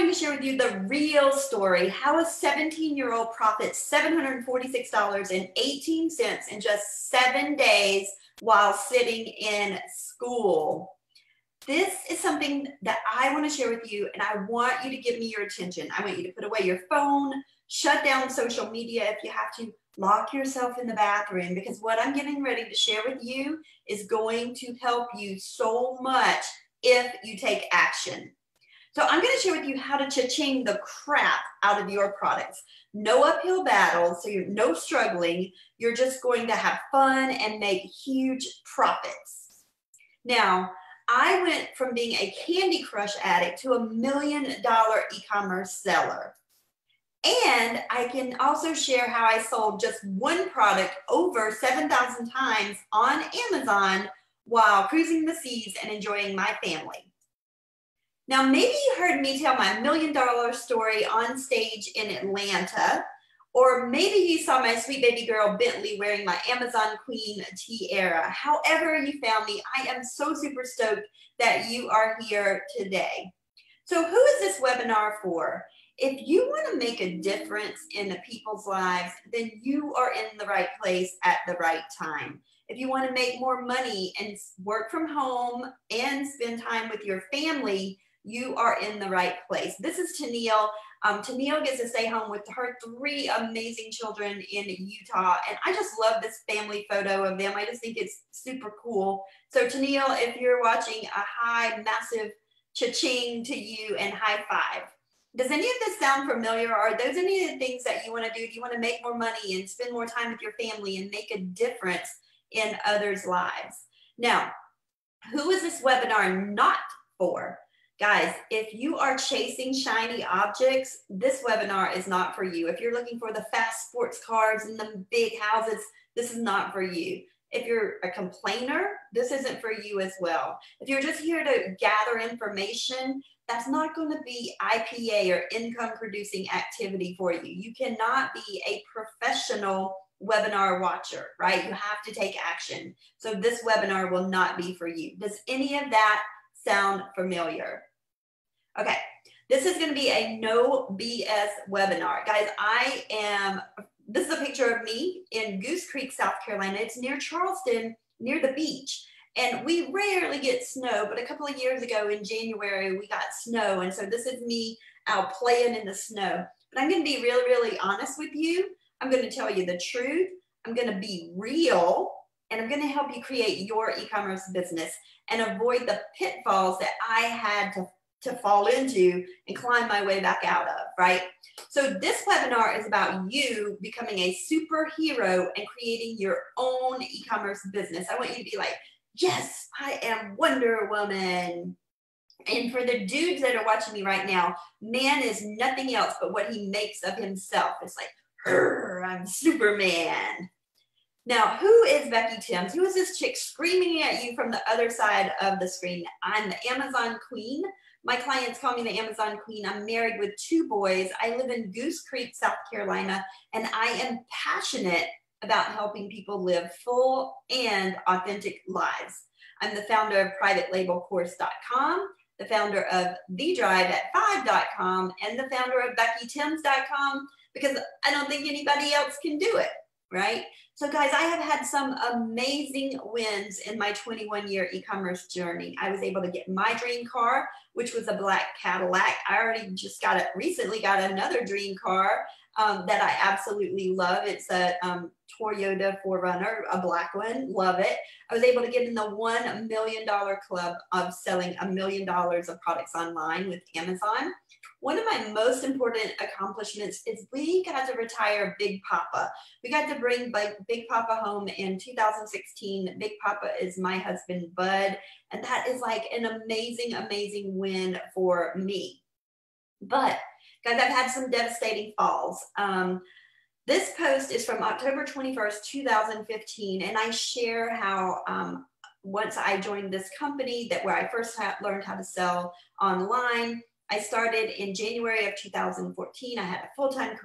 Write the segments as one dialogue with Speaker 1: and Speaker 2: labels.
Speaker 1: going to share with you the real story how a 17 year old profits $746.18 in just seven days while sitting in school. This is something that I want to share with you, and I want you to give me your attention. I want you to put away your phone, shut down social media if you have to, lock yourself in the bathroom because what I'm getting ready to share with you is going to help you so much if you take action. So I'm going to share with you how to cha-ching the crap out of your products. No uphill battles, so you're no struggling. You're just going to have fun and make huge profits. Now, I went from being a Candy Crush addict to a million dollar e-commerce seller. And I can also share how I sold just one product over 7,000 times on Amazon while cruising the seas and enjoying my family. Now, maybe you heard me tell my million dollar story on stage in Atlanta, or maybe you saw my sweet baby girl Bentley wearing my Amazon Queen tiara. However, you found me, I am so super stoked that you are here today. So, who is this webinar for? If you want to make a difference in people's lives, then you are in the right place at the right time. If you want to make more money and work from home and spend time with your family, you are in the right place. This is Tennille. Um, Tennille gets to stay home with her three amazing children in Utah. And I just love this family photo of them. I just think it's super cool. So Tennille, if you're watching, a high, massive cha-ching to you and high five. Does any of this sound familiar? Are those any of the things that you want to do? Do you want to make more money and spend more time with your family and make a difference in others' lives? Now, who is this webinar not for? Guys, if you are chasing shiny objects, this webinar is not for you. If you're looking for the fast sports cars and the big houses, this is not for you. If you're a complainer, this isn't for you as well. If you're just here to gather information, that's not going to be IPA or income producing activity for you. You cannot be a professional webinar watcher, right? You have to take action. So this webinar will not be for you. Does any of that sound familiar? Okay, this is gonna be a no BS webinar. Guys, I am, this is a picture of me in Goose Creek, South Carolina. It's near Charleston, near the beach. And we rarely get snow, but a couple of years ago in January, we got snow. And so this is me out playing in the snow. But I'm gonna be really, really honest with you. I'm gonna tell you the truth. I'm gonna be real and I'm going to help you create your e-commerce business and avoid the pitfalls that I had to to fall into and climb my way back out of, right? So this webinar is about you becoming a superhero and creating your own e-commerce business. I want you to be like, yes, I am Wonder Woman. And for the dudes that are watching me right now, man is nothing else but what he makes of himself. It's like, I'm Superman. Now, who is Becky Thames? Who is this chick screaming at you from the other side of the screen? I'm the Amazon queen. My clients call me the Amazon Queen. I'm married with two boys. I live in Goose Creek, South Carolina, and I am passionate about helping people live full and authentic lives. I'm the founder of privatelabelcourse.com, the founder of thedrive at 5.com, and the founder of beckythames.com because I don't think anybody else can do it, right? So, guys, I have had some amazing wins in my 21 year e commerce journey. I was able to get my dream car, which was a black Cadillac. I already just got it recently, got another dream car um, that I absolutely love. It's a um, Toyota 4Runner, a black one. Love it. I was able to get in the $1 million club of selling a million dollars of products online with Amazon. One of my most important accomplishments is we got to retire Big Papa. We got to bring Big Papa home in 2016. Big Papa is my husband, Bud, and that is like an amazing, amazing win for me. But guys, I've had some devastating falls. Um, this post is from October 21st, 2015, and I share how um, once I joined this company that where I first learned how to sell online, I started in January of 2014. I had a full-time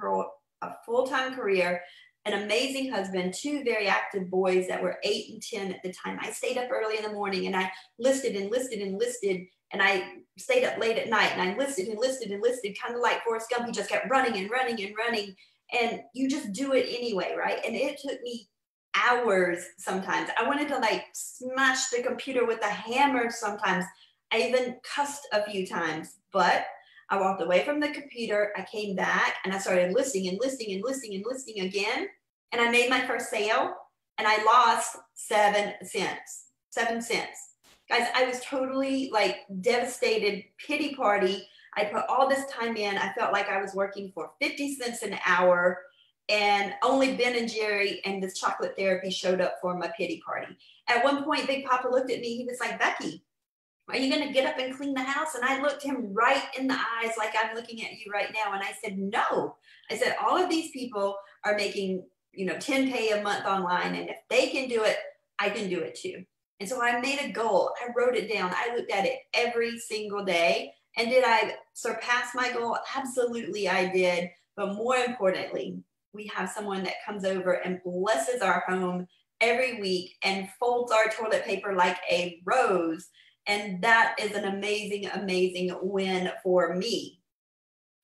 Speaker 1: a full-time career, an amazing husband, two very active boys that were eight and 10 at the time. I stayed up early in the morning and I listed and listed and listed and I stayed up late at night and I listed and listed and listed, kind of like Forrest Gump. He just kept running and running and running. And you just do it anyway, right? And it took me hours sometimes. I wanted to like smash the computer with a hammer sometimes. I even cussed a few times, but I walked away from the computer. I came back and I started listing and listing and listing and listing again. And I made my first sale and I lost seven cents. Seven cents. Guys, I was totally like devastated, pity party. I put all this time in. I felt like I was working for 50 cents an hour and only Ben and Jerry and this chocolate therapy showed up for my pity party. At one point, Big Papa looked at me. He was like, Becky, are you going to get up and clean the house? And I looked him right in the eyes like I'm looking at you right now. And I said, no. I said, all of these people are making, you know, 10 pay a month online. And if they can do it, I can do it too. And so I made a goal. I wrote it down. I looked at it every single day. And did I surpass my goal? Absolutely, I did. But more importantly, we have someone that comes over and blesses our home every week and folds our toilet paper like a rose. And that is an amazing, amazing win for me.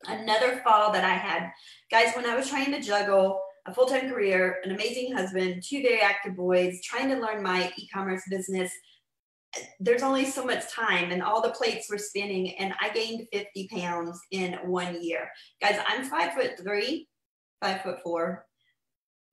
Speaker 1: Another fall that I had, guys, when I was trying to juggle a full time career, an amazing husband, two very active boys, trying to learn my e commerce business. There's only so much time, and all the plates were spinning, and I gained 50 pounds in one year. Guys, I'm five foot three, five foot four,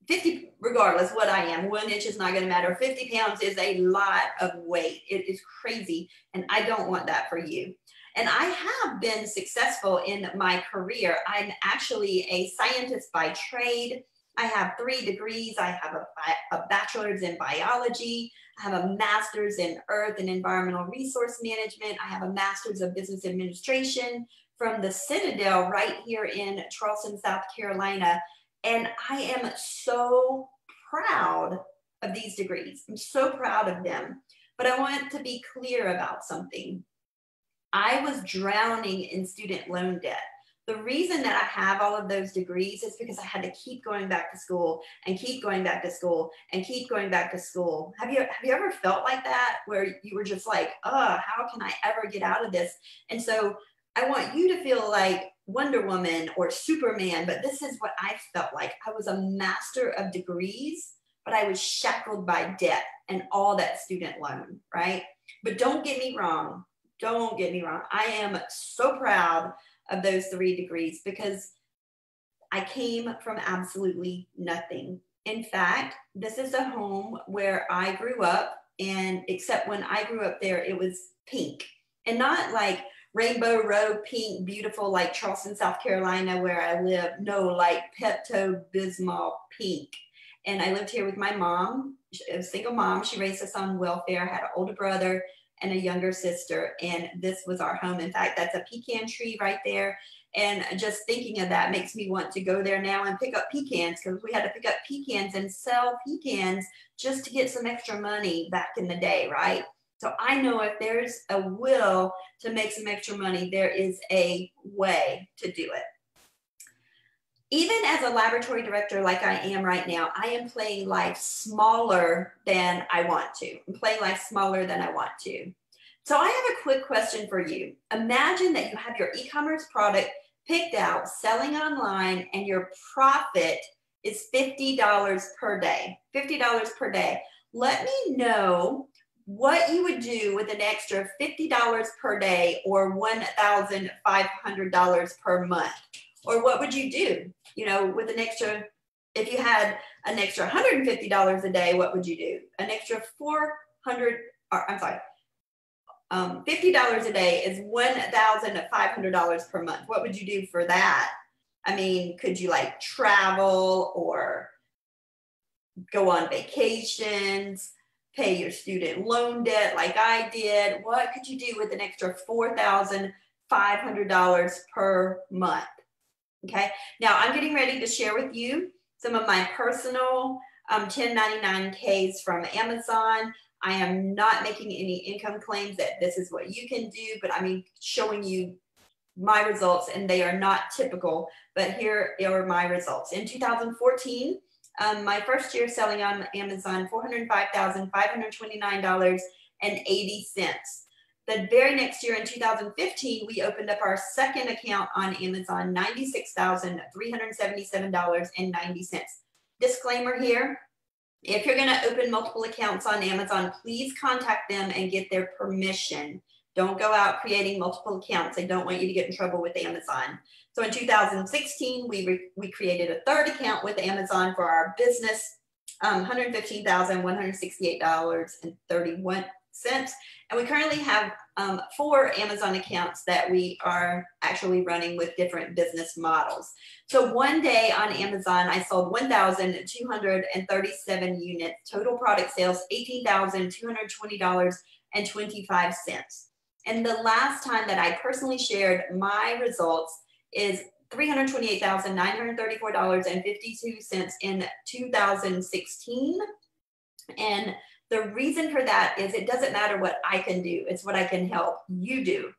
Speaker 1: 50, regardless what I am, one inch is not going to matter. 50 pounds is a lot of weight. It is crazy. And I don't want that for you. And I have been successful in my career. I'm actually a scientist by trade. I have three degrees. I have a, a bachelor's in biology. I have a master's in earth and environmental resource management. I have a master's of business administration from the Citadel right here in Charleston, South Carolina. And I am so proud of these degrees. I'm so proud of them. But I want to be clear about something. I was drowning in student loan debt. The reason that I have all of those degrees is because I had to keep going back to school and keep going back to school and keep going back to school. Have you have you ever felt like that where you were just like, "Oh, how can I ever get out of this?" And so I want you to feel like Wonder Woman or Superman, but this is what I felt like. I was a master of degrees, but I was shackled by debt and all that student loan, right? But don't get me wrong. Don't get me wrong. I am so proud of those three degrees because I came from absolutely nothing. In fact, this is a home where I grew up, and except when I grew up there, it was pink and not like rainbow road pink, beautiful, like Charleston, South Carolina, where I live. No, like Pepto Bismol pink. And I lived here with my mom, a single mom. She raised us on welfare, had an older brother and a younger sister. And this was our home. In fact, that's a pecan tree right there. And just thinking of that makes me want to go there now and pick up pecans because we had to pick up pecans and sell pecans just to get some extra money back in the day, right? So I know if there's a will to make some extra money, there is a way to do it. Even as a laboratory director like I am right now, I am playing life smaller than I want to. I'm playing life smaller than I want to. So I have a quick question for you. Imagine that you have your e-commerce product picked out, selling online, and your profit is $50 per day. $50 per day. Let me know what you would do with an extra $50 per day or $1,500 per month. Or what would you do, you know, with an extra, if you had an extra $150 a day, what would you do? An extra 400, or I'm sorry, um, $50 a day is $1,500 per month. What would you do for that? I mean, could you like travel or go on vacations? Pay your student loan debt like I did? What could you do with an extra $4,500 per month? Okay, now I'm getting ready to share with you some of my personal um, 1099Ks from Amazon. I am not making any income claims that this is what you can do, but I mean showing you my results and they are not typical, but here are my results. In 2014, um, my first year selling on Amazon, $405,529.80. The very next year in 2015, we opened up our second account on Amazon, $96,377.90. Disclaimer here, if you're gonna open multiple accounts on Amazon, please contact them and get their permission. Don't go out creating multiple accounts. I don't want you to get in trouble with Amazon. So in 2016, we, we created a third account with Amazon for our business, um, $115,168.31 cents. And we currently have um, four Amazon accounts that we are actually running with different business models. So one day on Amazon, I sold 1,237 units, total product sales $18,220.25. And the last time that I personally shared my results is $328,934.52 in 2016. And the reason for that is it doesn't matter what I can do, it's what I can help you do.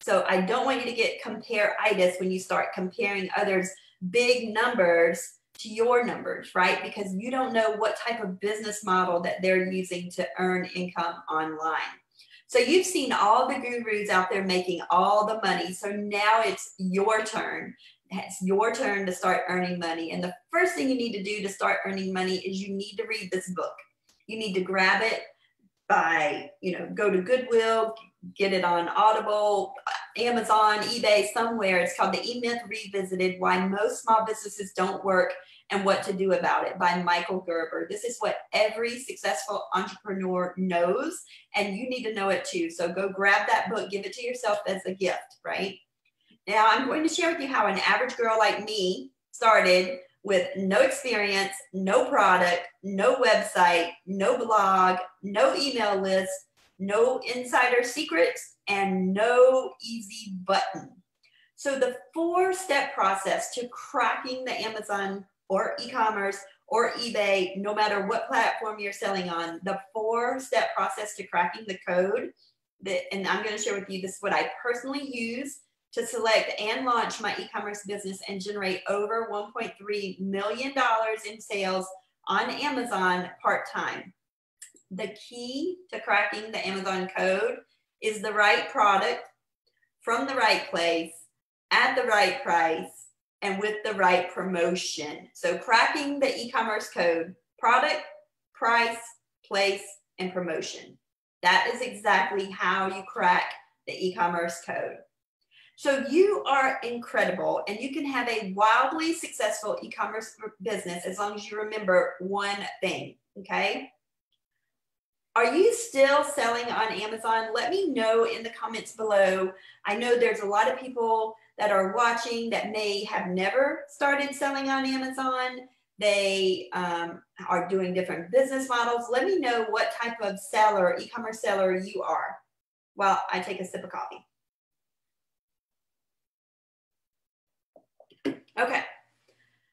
Speaker 1: So I don't want you to get compare-itis when you start comparing others' big numbers to your numbers, right? Because you don't know what type of business model that they're using to earn income online. So you've seen all the gurus out there making all the money. So now it's your turn. It's your turn to start earning money. And the first thing you need to do to start earning money is you need to read this book you need to grab it by, you know, go to Goodwill, get it on Audible, Amazon, eBay, somewhere. It's called The E Myth Revisited Why Most Small Businesses Don't Work and What to Do About It by Michael Gerber. This is what every successful entrepreneur knows, and you need to know it too. So go grab that book, give it to yourself as a gift, right? Now, I'm going to share with you how an average girl like me started with no experience, no product, no website, no blog, no email list, no insider secrets, and no easy button. So the four step process to cracking the Amazon or e-commerce or eBay, no matter what platform you're selling on, the four step process to cracking the code that, and I'm going to share with you, this is what I personally use to select and launch my e-commerce business and generate over $1.3 million in sales on Amazon part-time. The key to cracking the Amazon code is the right product from the right place at the right price and with the right promotion. So cracking the e-commerce code, product, price, place, and promotion. That is exactly how you crack the e-commerce code. So you are incredible and you can have a wildly successful e-commerce business as long as you remember one thing, okay? Are you still selling on Amazon? Let me know in the comments below. I know there's a lot of people that are watching that may have never started selling on Amazon. They um, are doing different business models. Let me know what type of seller, e-commerce seller you are while I take a sip of coffee. Okay.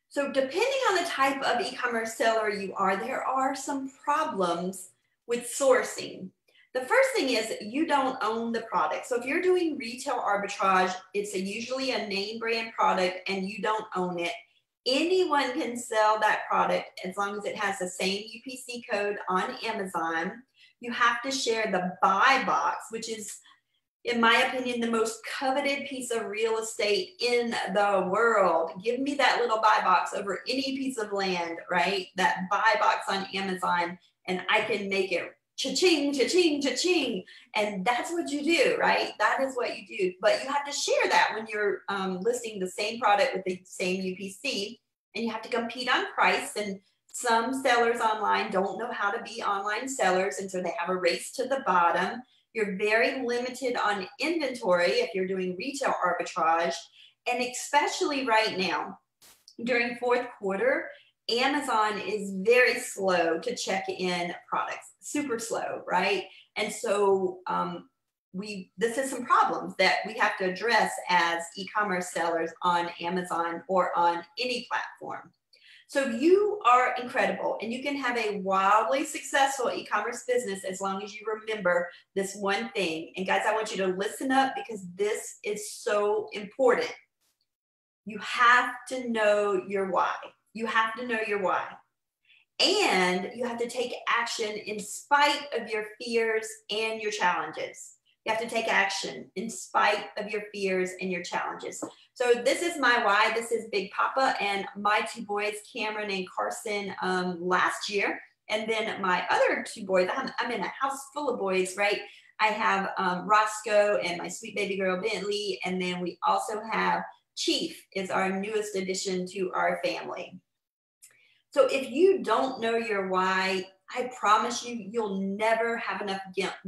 Speaker 1: So depending on the type of e-commerce seller you are, there are some problems with sourcing. The first thing is you don't own the product. So if you're doing retail arbitrage, it's a, usually a name brand product and you don't own it. Anyone can sell that product as long as it has the same UPC code on Amazon. You have to share the buy box, which is in my opinion, the most coveted piece of real estate in the world. Give me that little buy box over any piece of land, right? That buy box on Amazon, and I can make it cha-ching, cha-ching, cha-ching. And that's what you do, right? That is what you do. But you have to share that when you're um, listing the same product with the same UPC, and you have to compete on price. And some sellers online don't know how to be online sellers, and so they have a race to the bottom you're very limited on inventory if you're doing retail arbitrage. And especially right now, during fourth quarter, Amazon is very slow to check in products, super slow, right? And so um, we this is some problems that we have to address as e-commerce sellers on Amazon or on any platform. So you are incredible and you can have a wildly successful e-commerce business as long as you remember this one thing. And guys, I want you to listen up because this is so important. You have to know your why. You have to know your why. And you have to take action in spite of your fears and your challenges. You have to take action in spite of your fears and your challenges. So this is my why. This is Big Papa and my two boys, Cameron and Carson, um, last year. And then my other two boys, I'm, I'm in a house full of boys, right? I have um, Roscoe and my sweet baby girl Bentley. And then we also have Chief is our newest addition to our family. So if you don't know your why, I promise you, you'll never have enough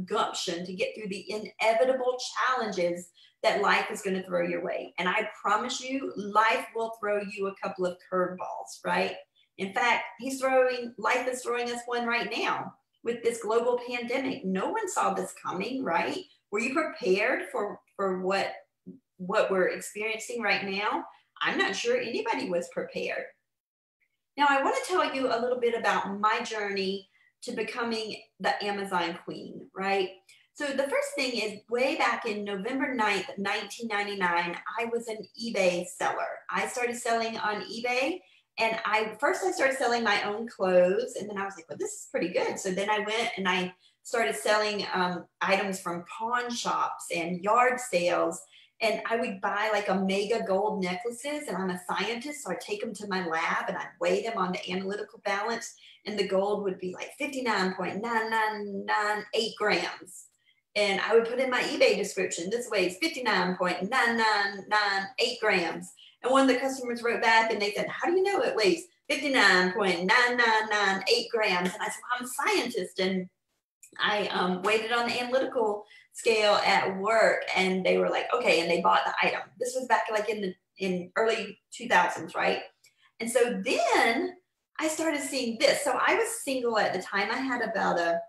Speaker 1: gumption to get through the inevitable challenges that life is going to throw your way. And I promise you, life will throw you a couple of curveballs, right? In fact, he's throwing, life is throwing us one right now with this global pandemic. No one saw this coming, right? Were you prepared for, for what, what we're experiencing right now? I'm not sure anybody was prepared. Now, I want to tell you a little bit about my journey to becoming the Amazon queen, right? So the first thing is way back in November 9th, 1999, I was an eBay seller. I started selling on eBay and I first I started selling my own clothes and then I was like, well, this is pretty good. So then I went and I started selling um, items from pawn shops and yard sales and I would buy like omega gold necklaces. And I'm a scientist, so I'd take them to my lab and I'd weigh them on the analytical balance, and the gold would be like 59.9998 grams. And I would put in my eBay description, this weighs 59.9998 grams. And one of the customers wrote back and they said, How do you know it weighs 59.9998 grams? And I said, well, I'm a scientist and I um, it on the analytical scale at work and they were like, okay, and they bought the item. This was back like in the in early 2000s, right? And so then I started seeing this. So I was single at the time. I had about a,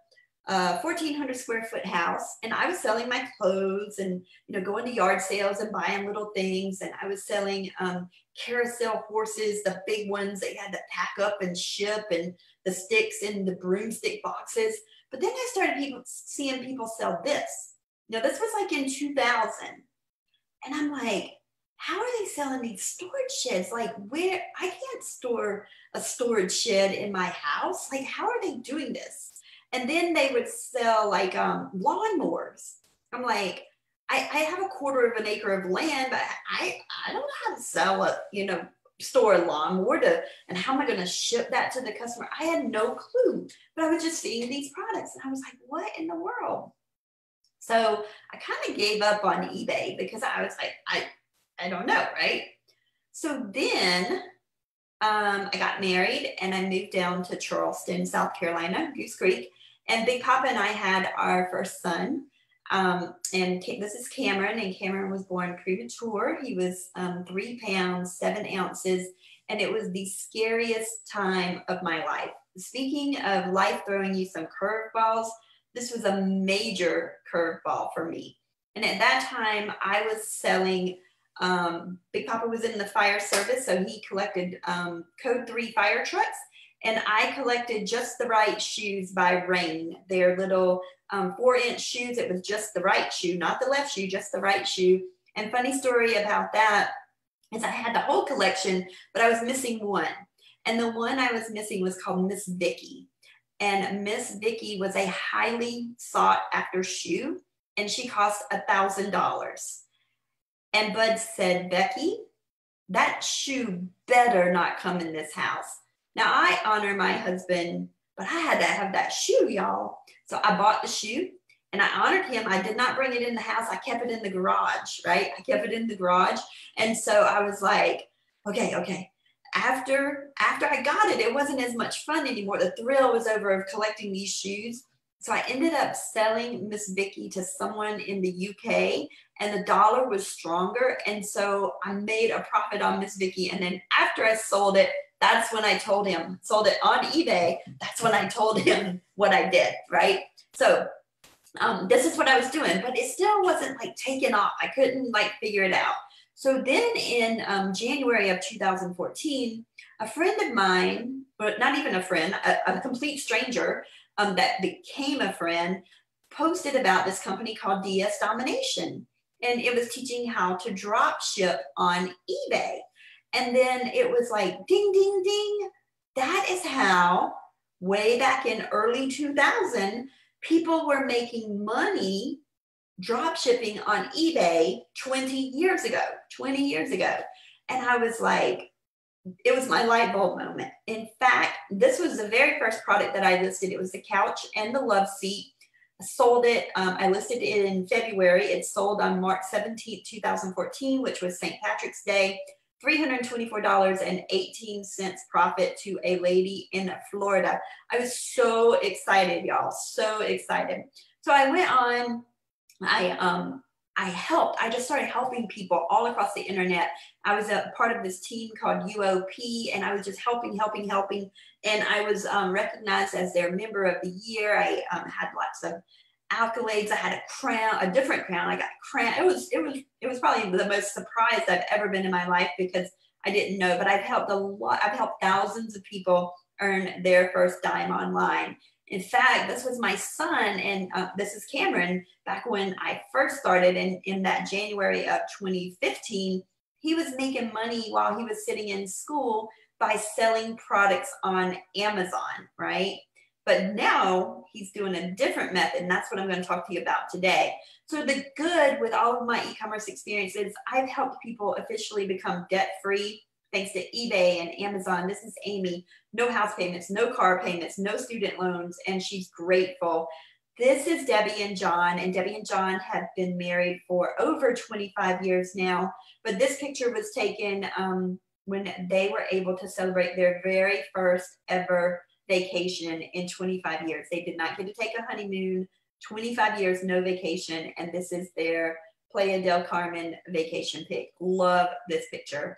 Speaker 1: a 1400 square foot house and I was selling my clothes and, you know, going to yard sales and buying little things. And I was selling um, carousel horses, the big ones that you had to pack up and ship and the sticks in the broomstick boxes. But then I started people, seeing people sell this. Now, this was like in 2000. And I'm like, how are they selling these storage sheds? Like, where I can't store a storage shed in my house. Like, how are they doing this? And then they would sell like um, lawnmowers. I'm like, I, I have a quarter of an acre of land, but I, I don't know how to sell a, you know, store lawnmower to, and how am I going to ship that to the customer? I had no clue, but I was just seeing these products and I was like, what in the world? So I kind of gave up on eBay because I was like, I, I don't know, right? So then um, I got married and I moved down to Charleston, South Carolina, Goose Creek. And Big Papa and I had our first son. Um, and this is Cameron, and Cameron was born premature. He was um, three pounds, seven ounces, and it was the scariest time of my life. Speaking of life throwing you some curveballs, this was a major curveball for me. And at that time, I was selling. Um, Big Papa was in the fire service, so he collected um, Code 3 fire trucks. And I collected just the right shoes by Raine. They're little um, four inch shoes. It was just the right shoe, not the left shoe, just the right shoe. And funny story about that is I had the whole collection, but I was missing one. And the one I was missing was called Miss Vicky and Miss Vicky was a highly sought after shoe and she cost a thousand dollars. And Bud said, Becky, that shoe better not come in this house. Now I honor my husband, but I had to have that shoe, y'all. So I bought the shoe and I honored him. I did not bring it in the house. I kept it in the garage, right? I kept it in the garage. And so I was like, okay, okay, after after I got it, it wasn't as much fun anymore. The thrill was over of collecting these shoes. So I ended up selling Miss Vicky to someone in the UK and the dollar was stronger. And so I made a profit on Miss Vicky. And then after I sold it, that's when I told him, sold it on eBay. That's when I told him what I did, right? So um, this is what I was doing, but it still wasn't like taking off. I couldn't like figure it out. So then in um, January of 2014, a friend of mine, but not even a friend, a, a complete stranger um, that became a friend, posted about this company called DS Domination. And it was teaching how to drop ship on eBay. And then it was like ding, ding, ding. That is how, way back in early 2000, people were making money drop shipping on eBay 20 years ago, 20 years ago. And I was like, it was my light bulb moment. In fact, this was the very first product that I listed. It was the couch and the love seat. I sold it. Um, I listed it in February. It sold on March 17th, 2014, which was St. Patrick's Day. $324.18 profit to a lady in Florida. I was so excited, y'all, so excited. So I went on, I um I helped. I just started helping people all across the internet. I was a part of this team called UOP, and I was just helping, helping, helping. And I was um, recognized as their member of the year. I um, had lots of accolades. I had a crown, a different crown. I got a crown. It was, it was, it was probably the most surprised I've ever been in my life because I didn't know. But I've helped a lot. I've helped thousands of people earn their first dime online. In fact, this was my son, and uh, this is Cameron. Back when I first started in, in that January of 2015, he was making money while he was sitting in school by selling products on Amazon, right? But now he's doing a different method, and that's what I'm going to talk to you about today. So, the good with all of my e commerce experiences, I've helped people officially become debt free thanks to eBay and Amazon. This is Amy. No house payments, no car payments, no student loans, and she's grateful. This is Debbie and John, and Debbie and John have been married for over 25 years now. But this picture was taken um, when they were able to celebrate their very first ever vacation in 25 years. They did not get to take a honeymoon, 25 years, no vacation, and this is their Playa del Carmen vacation pic. Love this picture.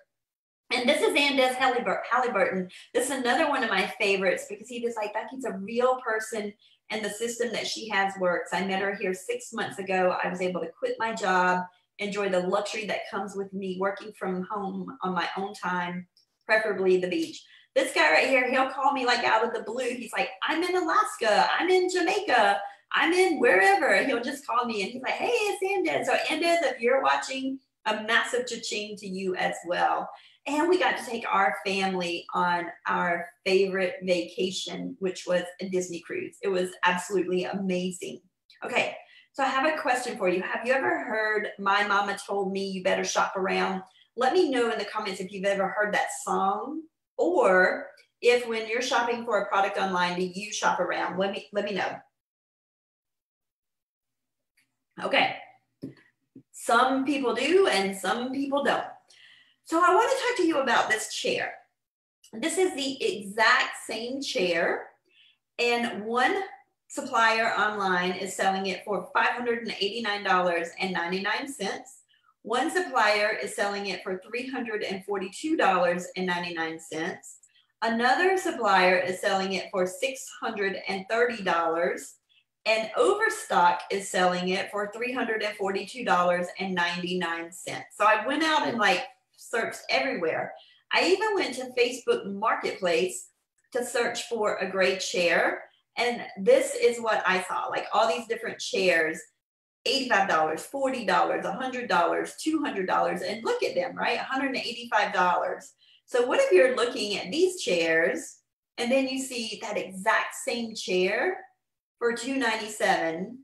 Speaker 1: And this is Andes Halliburton. This is another one of my favorites because he was like, Becky's a real person and the system that she has works. I met her here six months ago. I was able to quit my job, enjoy the luxury that comes with me working from home on my own time, preferably the beach. This guy right here, he'll call me like out of the blue. He's like, I'm in Alaska, I'm in Jamaica, I'm in wherever. He'll just call me and he's like, hey, it's Andes. So Andes, if you're watching, a massive cha-ching to you as well. And we got to take our family on our favorite vacation, which was a Disney cruise. It was absolutely amazing. Okay, so I have a question for you. Have you ever heard My Mama Told Me You Better Shop Around? Let me know in the comments if you've ever heard that song or if when you're shopping for a product online, do you shop around? Let me let me know. Okay. Some people do and some people don't. So I want to talk to you about this chair. This is the exact same chair and one supplier online is selling it for $589.99. One supplier is selling it for $342.99. Another supplier is selling it for $630 and Overstock is selling it for $342.99. So I went out and like searched everywhere. I even went to Facebook Marketplace to search for a great chair. And this is what I saw like all these different chairs $85, $40, $100, $200, and look at them, right? $185. So, what if you're looking at these chairs and then you see that exact same chair for 297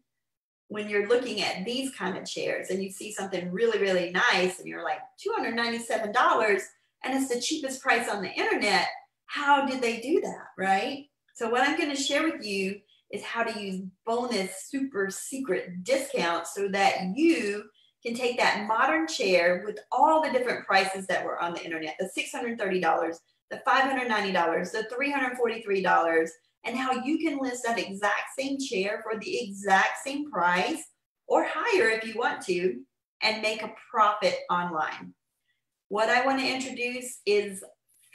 Speaker 1: when you're looking at these kind of chairs and you see something really, really nice and you're like, $297 and it's the cheapest price on the internet. How did they do that, right? So, what I'm going to share with you is how to use bonus super secret discounts so that you can take that modern chair with all the different prices that were on the internet the $630, the $590, the $343 and how you can list that exact same chair for the exact same price or higher if you want to and make a profit online. What I want to introduce is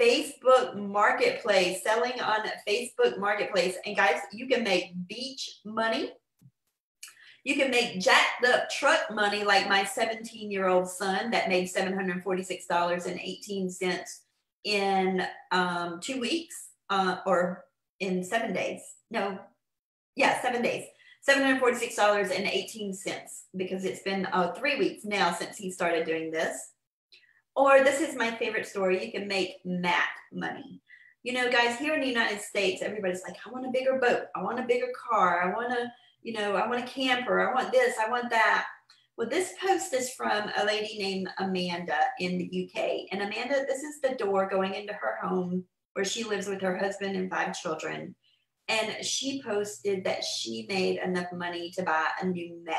Speaker 1: Facebook Marketplace, selling on Facebook Marketplace. And guys, you can make beach money. You can make jacked up truck money like my 17 year old son that made $746.18 in um, two weeks uh, or in seven days. No, yeah, seven days. $746.18 because it's been uh, three weeks now since he started doing this. Or this is my favorite story. You can make mat money. You know, guys, here in the United States, everybody's like, I want a bigger boat. I want a bigger car. I want to you know, I want a camper, I want this, I want that. Well, this post is from a lady named Amanda in the UK. And Amanda, this is the door going into her home where she lives with her husband and five children. And she posted that she made enough money to buy a new mat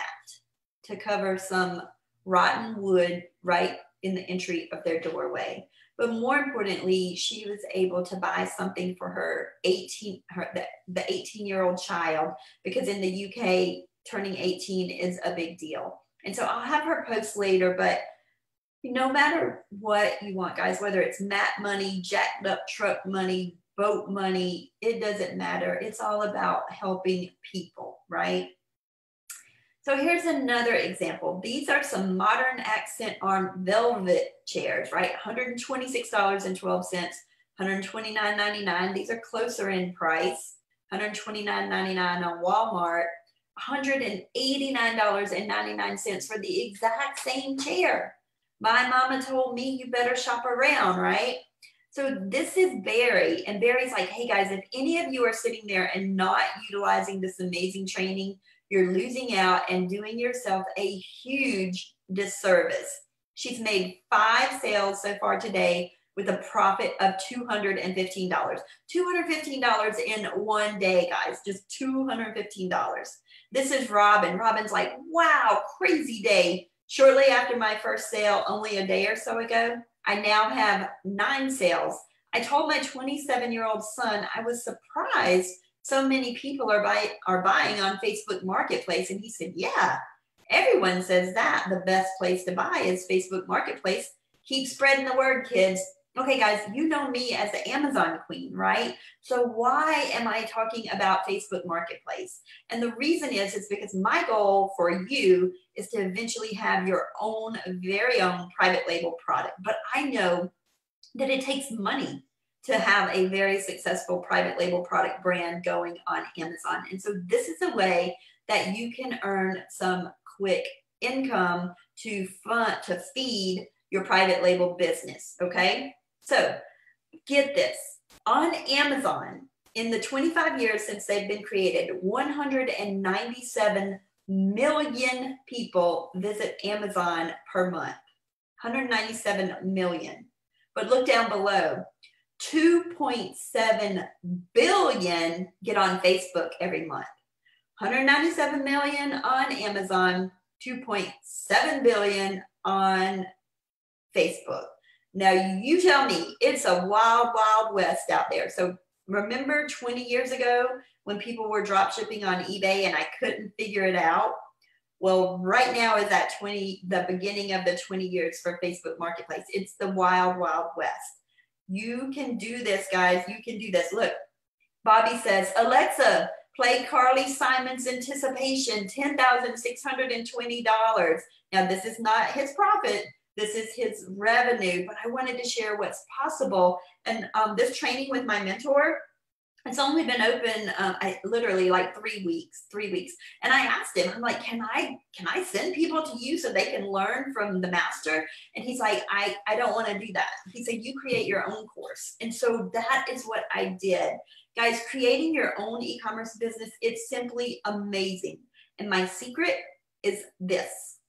Speaker 1: to cover some rotten wood right in the entry of their doorway. But more importantly, she was able to buy something for her 18, her, the, the 18 year old child, because in the UK, turning 18 is a big deal. And so I'll have her post later, but no matter what you want, guys, whether it's mat money, jacked up truck money, boat money, it doesn't matter. It's all about helping people, right? So here's another example. These are some modern accent arm velvet chairs, right? $126.12, $129.99. These are closer in price. $129.99 on Walmart, $189.99 for the exact same chair. My mama told me you better shop around, right? So this is Barry, and Barry's like, hey guys, if any of you are sitting there and not utilizing this amazing training, you're losing out and doing yourself a huge disservice. She's made five sales so far today with a profit of $215. $215 in one day, guys, just $215. This is Robin. Robin's like, wow, crazy day. Shortly after my first sale, only a day or so ago, I now have nine sales. I told my 27 year old son I was surprised so many people are buy, are buying on Facebook Marketplace. And he said, Yeah, everyone says that the best place to buy is Facebook Marketplace. Keep spreading the word, kids. Okay, guys, you know me as the Amazon queen, right? So why am I talking about Facebook Marketplace? And the reason is, is because my goal for you is to eventually have your own, very own private label product. But I know that it takes money to have a very successful private label product brand going on Amazon. And so this is a way that you can earn some quick income to fund to feed your private label business. Okay. So get this on Amazon in the 25 years since they've been created, 197 million people visit Amazon per month. 197 million. But look down below 2.7 billion get on Facebook every month. 197 million on Amazon, 2.7 billion on Facebook. Now you tell me it's a wild, wild west out there. So remember 20 years ago when people were drop shipping on eBay and I couldn't figure it out? Well, right now is at 20, the beginning of the 20 years for Facebook Marketplace. It's the wild, wild west. You can do this, guys. You can do this. Look, Bobby says, Alexa, play Carly Simon's Anticipation, $10,620. Now, this is not his profit. This is his revenue, but I wanted to share what's possible. And um, this training with my mentor, it's only been open um, I, literally like three weeks three weeks. And i asked him i'm like can i can i send people to you so they can learn from the master? And he's like i i don't want to do that. He said you create your own course. And so that is what i did. Guys creating your own e-commerce business it's simply amazing. And my secret is this.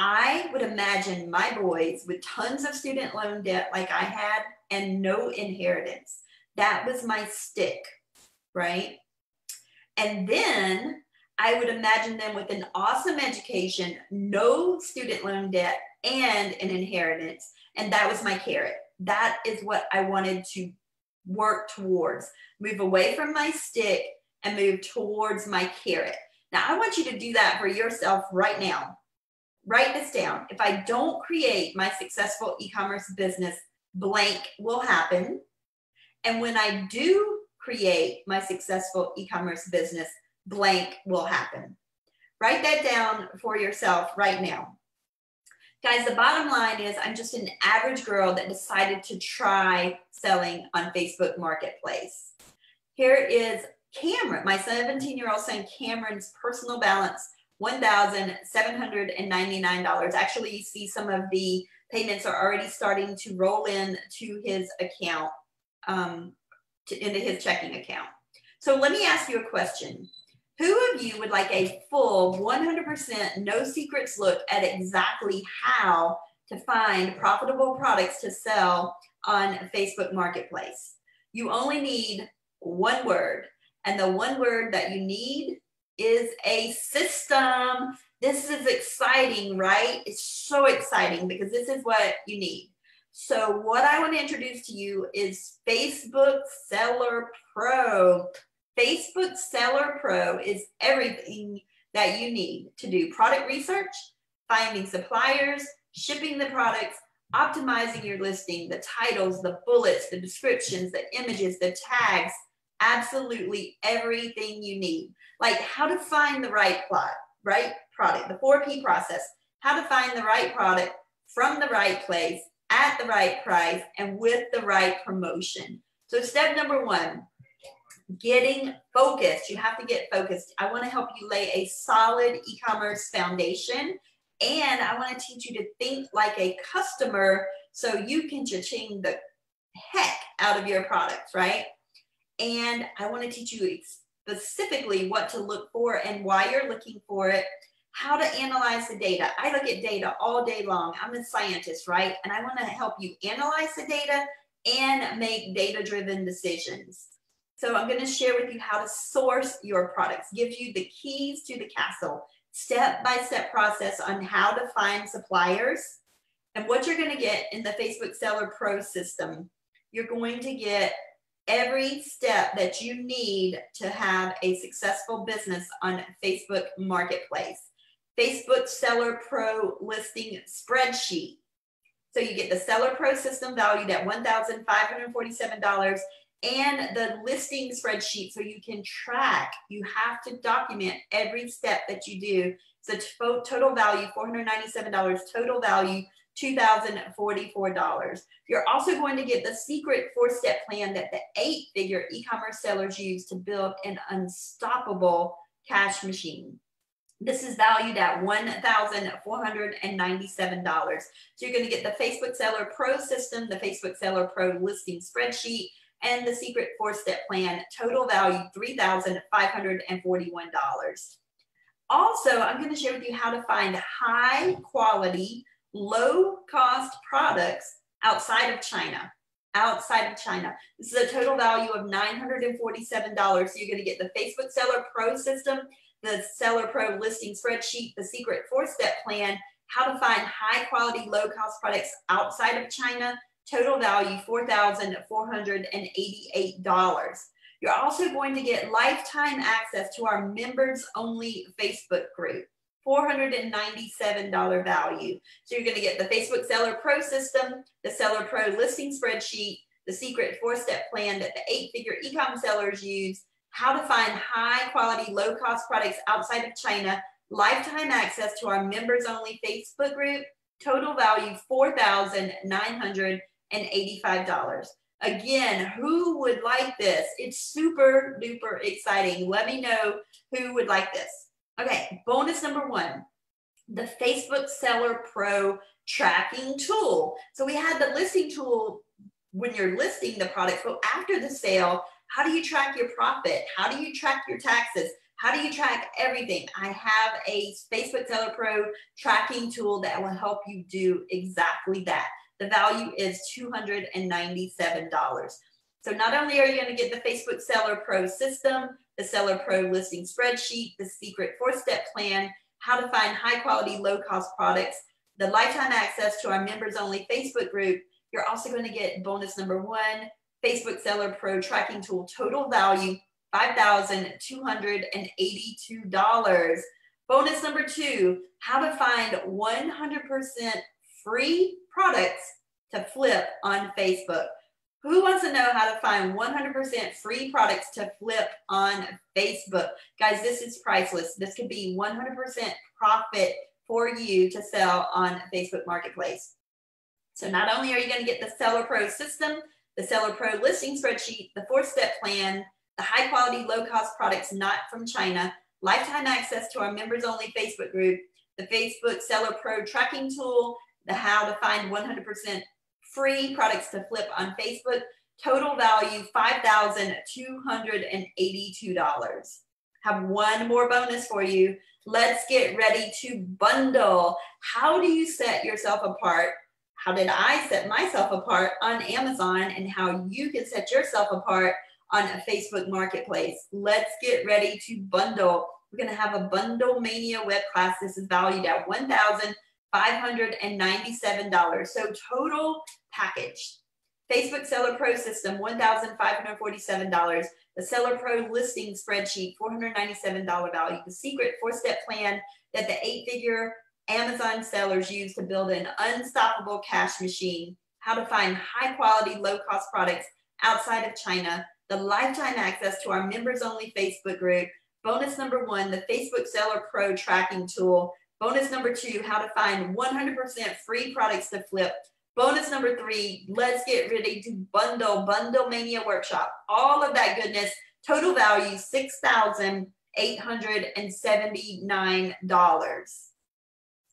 Speaker 1: I would imagine my boys with tons of student loan debt like i had and no inheritance that was my stick, right? And then I would imagine them with an awesome education, no student loan debt, and an inheritance. And that was my carrot. That is what I wanted to work towards. Move away from my stick and move towards my carrot. Now, I want you to do that for yourself right now. Write this down. If I don't create my successful e commerce business, blank will happen. And when I do create my successful e commerce business, blank will happen. Write that down for yourself right now. Guys, the bottom line is I'm just an average girl that decided to try selling on Facebook Marketplace. Here is Cameron, my 17 year old son Cameron's personal balance $1,799. Actually, you see some of the payments are already starting to roll in to his account um, to, into his checking account. So let me ask you a question. Who of you would like a full 100% no secrets look at exactly how to find profitable products to sell on Facebook Marketplace? You only need one word, and the one word that you need is a system. This is exciting, right? It's so exciting because this is what you need. So, what I want to introduce to you is Facebook Seller Pro. Facebook Seller Pro is everything that you need to do product research, finding suppliers, shipping the products, optimizing your listing, the titles, the bullets, the descriptions, the images, the tags, absolutely everything you need. Like how to find the right plot, right product, the 4P process, how to find the right product from the right place at the right price and with the right promotion. So step number one, getting focused. You have to get focused. I want to help you lay a solid e commerce foundation. And I want to teach you to think like a customer so you can cha-ching the heck out of your products, right? And I want to teach you specifically what to look for and why you're looking for it, how to analyze the data. I look at data all day long. I'm a scientist, right? And I want to help you analyze the data and make data driven decisions. So I'm going to share with you how to source your products, give you the keys to the castle, step by step process on how to find suppliers. And what you're going to get in the Facebook Seller Pro system, you're going to get every step that you need to have a successful business on Facebook Marketplace. Facebook Seller Pro listing spreadsheet. So you get the Seller Pro system valued at $1,547 and the listing spreadsheet so you can track. You have to document every step that you do. So total value $497, total value $2,044. You're also going to get the secret four step plan that the eight figure e commerce sellers use to build an unstoppable cash machine. This is valued at $1,497. So you're going to get the Facebook Seller Pro system, the Facebook Seller Pro listing spreadsheet, and the secret four step plan, total value $3,541. Also, I'm going to share with you how to find high quality, low cost products outside of China. Outside of China. This is a total value of $947. So you're going to get the Facebook Seller Pro system, the Seller Pro listing spreadsheet, the secret four step plan, how to find high quality, low cost products outside of China, total value $4,488. You're also going to get lifetime access to our members only Facebook group. $497 value. So you're going to get the Facebook Seller Pro system, the Seller Pro listing spreadsheet, the secret four step plan that the eight figure ecom sellers use, how to find high quality, low cost products outside of China, lifetime access to our members only Facebook group, total value 4900 and $85. Again, who would like this? It's super duper exciting. Let me know who would like this. Okay, bonus number one the Facebook Seller Pro tracking tool. So we had the listing tool when you're listing the product, but after the sale, how do you track your profit? How do you track your taxes? How do you track everything? I have a Facebook Seller Pro tracking tool that will help you do exactly that. The value is $297. So not only are you going to get the Facebook Seller Pro system, the Seller Pro listing spreadsheet, the secret four-step plan, how to find high quality, low cost products, the lifetime access to our members only Facebook group, you're also going to get bonus number one, Facebook Seller Pro tracking tool, total value $5,282. Bonus number two, how to find 100% free products to flip on Facebook. Who wants to know how to find 100% free products to flip on Facebook? Guys, this is priceless. This could be 100% profit for you to sell on Facebook Marketplace. So not only are you going to get the Seller Pro system, the Seller Pro listing spreadsheet, the four-step plan, the high quality, low cost products not from China, lifetime access to our members only Facebook group, the Facebook Seller Pro tracking tool, the how to find 100% free products to flip on Facebook. Total value $5,282. have one more bonus for you. Let's get ready to bundle. How do you set yourself apart? How did I set myself apart on Amazon and how you can set yourself apart on a Facebook marketplace? Let's get ready to bundle. We're going to have a bundle mania web class. This is valued at $1,597. So total package. Facebook Seller Pro system, $1,547. The Seller Pro listing spreadsheet, $497 value. The secret four-step plan that the eight-figure Amazon sellers use to build an unstoppable cash machine. How to find high-quality, low-cost products outside of China. The lifetime access to our members-only Facebook group. Bonus number one, the Facebook Seller Pro tracking tool. Bonus number two, how to find 100% free products to flip. Bonus number three, let's get ready to bundle, Bundle Mania Workshop. All of that goodness, total value $6,879.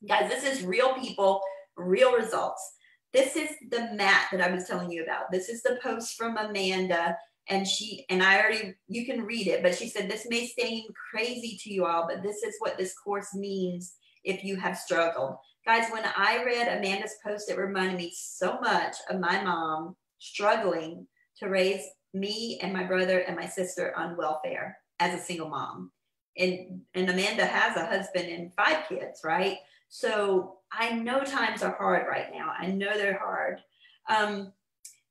Speaker 1: Guys, this is real people, real results. This is the mat that I was telling you about. This is the post from Amanda and she and I already you can read it, but she said this may seem crazy to you all, but this is what this course means if you have struggled. Guys, when I read Amanda's post, it reminded me so much of my mom struggling to raise me and my brother and my sister on welfare as a single mom. And, and Amanda has a husband and five kids, right? So I know times are hard right now. I know they're hard. Um,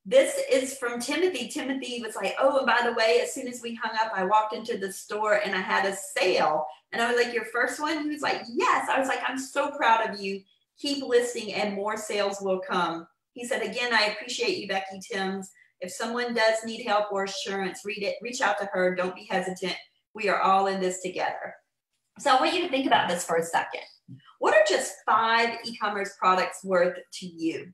Speaker 1: this is from Timothy. Timothy was like, Oh, and by the way, as soon as we hung up, I walked into the store and I had a sale. And I was like, Your first one? He was like, Yes. I was like, I'm so proud of you. Keep listing and more sales will come. He said, Again, I appreciate you, Becky Thames. If someone does need help or assurance, read it, reach out to her. Don't be hesitant. We are all in this together. So I want you to think about this for a second. What are just five e commerce products worth to you?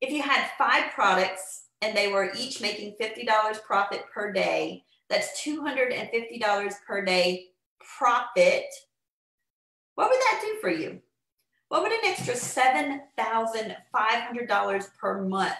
Speaker 1: if you had five products and they were each making $50 profit per day, that's $250 per day profit. What would that do for you? What would an extra $7,500 per month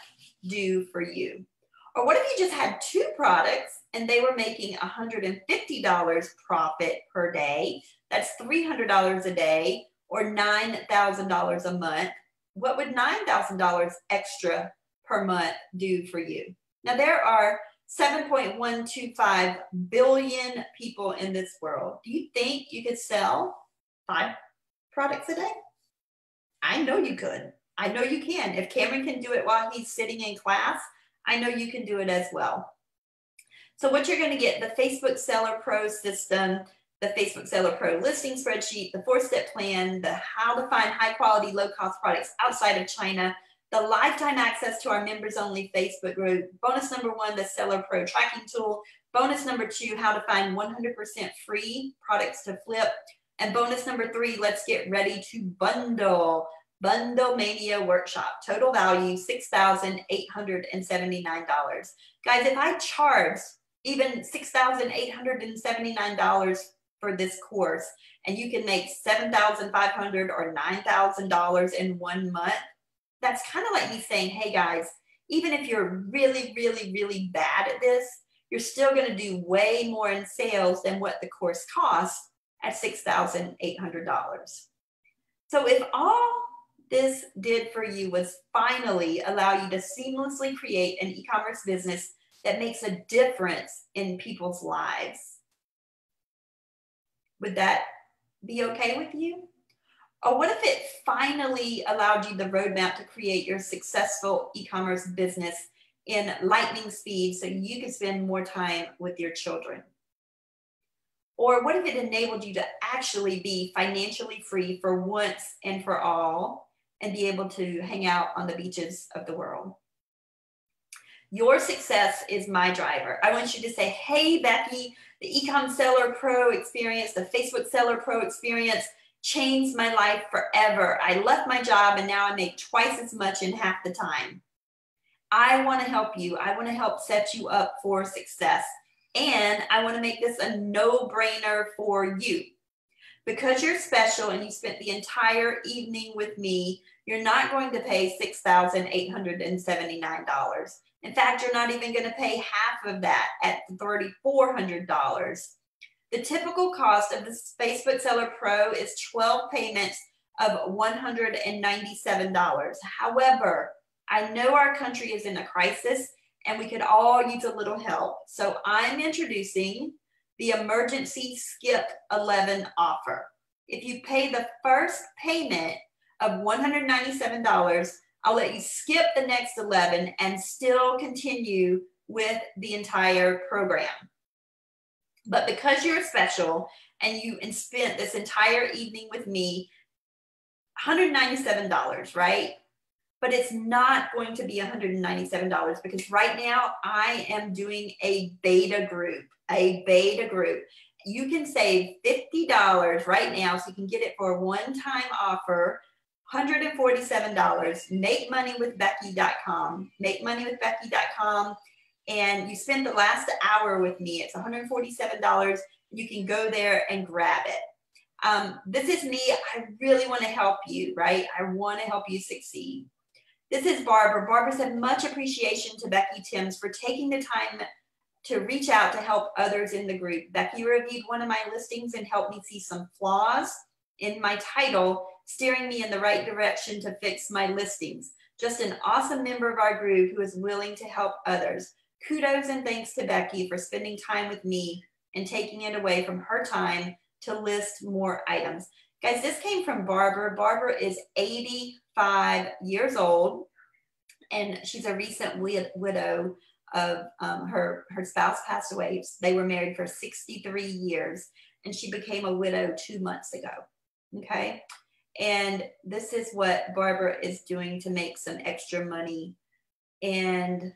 Speaker 1: do for you? Or what if you just had two products and they were making $150 profit per day? That's $300 a day or $9,000 a month what would $9,000 extra per month do for you? Now, there are 7.125 billion people in this world. Do you think you could sell five products a day? I know you could. I know you can. If Cameron can do it while he's sitting in class, I know you can do it as well. So, what you're going to get the Facebook Seller Pro system the Facebook Seller Pro listing spreadsheet, the four step plan, the how to find high quality, low cost products outside of China, the lifetime access to our members only Facebook group. Bonus number one, the Seller Pro tracking tool. Bonus number two, how to find 100% free products to flip. And bonus number three, let's get ready to bundle. Bundle Mania Workshop. Total value $6,879. Guys, if I charge even $6,879 for this course and you can make 7,500 or $9,000 in one month, that's kind of like me saying, hey guys, even if you're really, really, really bad at this, you're still going to do way more in sales than what the course costs at $6,800. So if all this did for you was finally allow you to seamlessly create an e-commerce business that makes a difference in people's lives, would that be okay with you? Or what if it finally allowed you the roadmap to create your successful e commerce business in lightning speed so you could spend more time with your children? Or what if it enabled you to actually be financially free for once and for all and be able to hang out on the beaches of the world? Your success is my driver. I want you to say, Hey, Becky, the Ecom Seller Pro experience, the Facebook Seller Pro experience changed my life forever. I left my job and now I make twice as much in half the time. I want to help you. I want to help set you up for success. And I want to make this a no brainer for you. Because you're special and you spent the entire evening with me, you're not going to pay $6,879. In fact, you're not even going to pay half of that at $3,400. The typical cost of the Facebook Seller Pro is 12 payments of $197. However, I know our country is in a crisis and we could all use a little help. So I'm introducing the emergency skip 11 offer. If you pay the first payment of $197, I'll let you skip the next 11 and still continue with the entire program. But because you're special and you spent this entire evening with me, $197, right? But it's not going to be $197 because right now I am doing a beta group, a beta group. You can save $50 right now, so you can get it for a one-time offer $147. Make money with Becky.com. Make money with Becky.com. And you spend the last hour with me. It's $147. You can go there and grab it. Um, this is me. I really want to help you, right? I want to help you succeed. This is Barbara. Barbara said, much appreciation to Becky Thames for taking the time to reach out to help others in the group. Becky reviewed one of my listings and helped me see some flaws in my title, steering me in the right direction to fix my listings. Just an awesome member of our group who is willing to help others. Kudos and thanks to Becky for spending time with me and taking it away from her time to list more items. Guys, this came from Barbara. Barbara is 85 years old and she's a recent widow of um, her, her spouse passed away. They were married for 63 years and she became a widow two months ago. Okay. And this is what Barbara is doing to make some extra money. And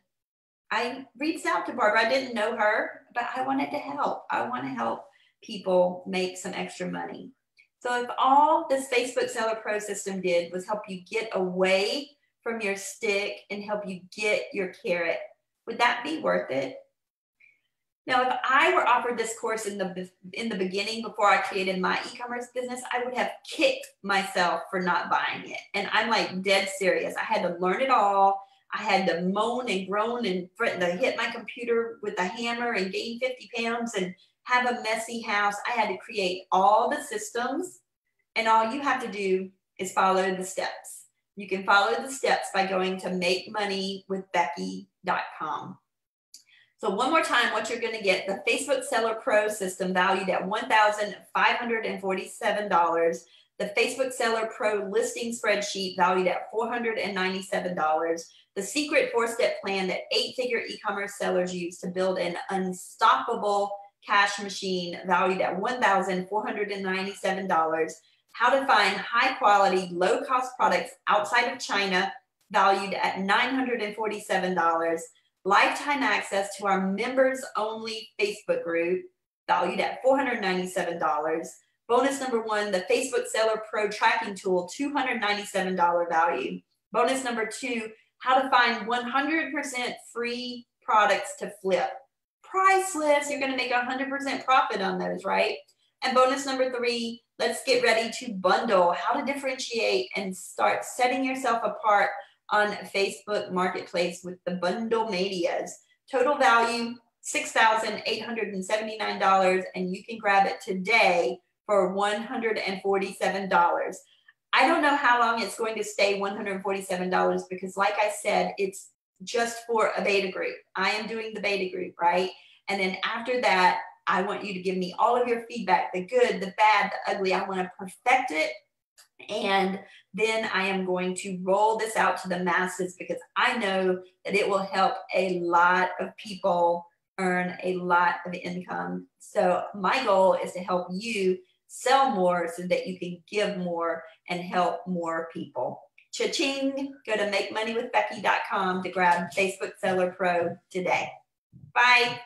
Speaker 1: I reached out to Barbara. I didn't know her, but I wanted to help. I want to help people make some extra money. So if all this Facebook Seller Pro system did was help you get away from your stick and help you get your carrot, would that be worth it? Now, if I were offered this course in the in the beginning before I created my e-commerce business, I would have kicked myself for not buying it. And I'm like dead serious. I had to learn it all. I had to moan and groan and threaten to hit my computer with a hammer and gain 50 pounds and have a messy house. I had to create all the systems, and all you have to do is follow the steps. You can follow the steps by going to makemoneywithbecky.com. So one more time, what you're going to get, the Facebook Seller Pro system valued at $1,547. The Facebook Seller Pro listing spreadsheet valued at $497. The secret four-step plan that eight-figure e-commerce sellers use to build an unstoppable cash machine valued at $1,497. How to find high quality, low cost products outside of China valued at $947 lifetime access to our members only Facebook group valued at $497. Bonus number one, the Facebook Seller Pro tracking tool, $297 value. Bonus number two, how to find 100% free products to flip. Priceless, you're gonna make 100% profit on those, right? And bonus number three, let's get ready to bundle, how to differentiate and start setting yourself apart on Facebook Marketplace with the Bundle Manias. Total value $6,879, and you can grab it today for $147. I don't know how long it's going to stay $147 because, like I said, it's just for a beta group. I am doing the beta group, right? And then after that, I want you to give me all of your feedback the good, the bad, the ugly. I want to perfect it and then I am going to roll this out to the masses because I know that it will help a lot of people earn a lot of income. So my goal is to help you sell more so that you can give more and help more people. Cha-ching, go to makemoneywithbecky.com to grab Facebook Seller Pro today. Bye.